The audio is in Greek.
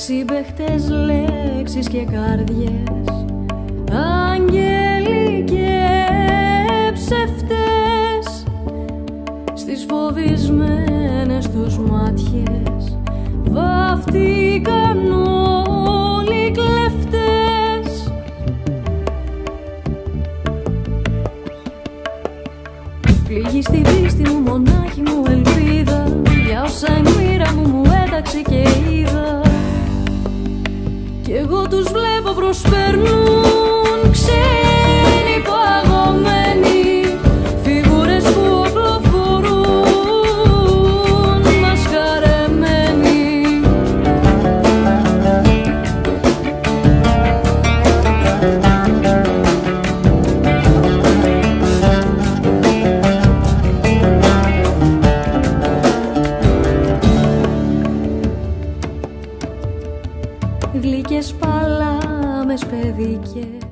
Σύμπαιχτες λέξεις και καρδιές Άγγελοι και ψευτές Στις φοβισμένες τους μάτιες Βαφτήκαν όλοι οι κλέφτες. Πληγή στη πίστη μου, μονάχη μου ελπίδα βλέπω προσπέρνουν Γλυκές παλάμες παιδικές